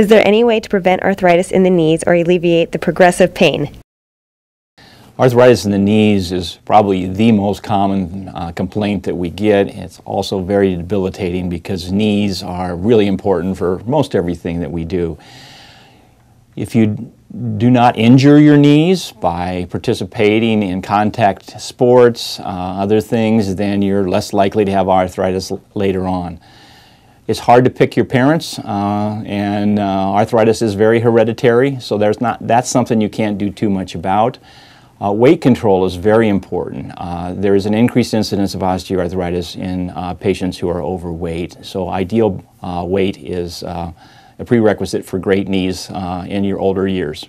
Is there any way to prevent arthritis in the knees or alleviate the progressive pain? Arthritis in the knees is probably the most common uh, complaint that we get. It's also very debilitating because knees are really important for most everything that we do. If you do not injure your knees by participating in contact sports, uh, other things, then you're less likely to have arthritis later on. It's hard to pick your parents, uh, and uh, arthritis is very hereditary, so there's not, that's something you can't do too much about. Uh, weight control is very important. Uh, there is an increased incidence of osteoarthritis in uh, patients who are overweight, so ideal uh, weight is a prerequisite for great knees in your older years.